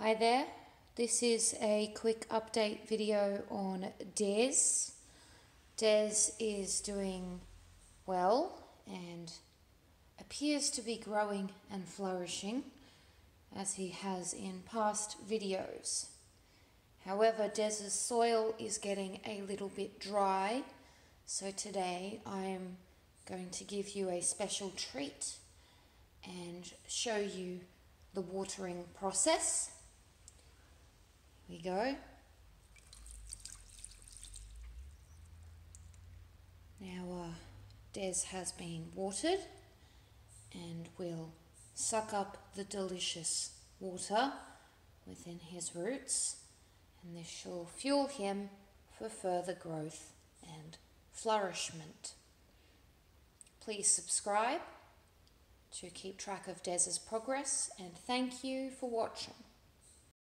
Hi there, this is a quick update video on Des. Des is doing well and appears to be growing and flourishing as he has in past videos. However, Des's soil is getting a little bit dry, so today I am going to give you a special treat and show you the watering process go. Now uh, Des has been watered and will suck up the delicious water within his roots and this shall fuel him for further growth and flourishment. Please subscribe to keep track of Des's progress and thank you for watching.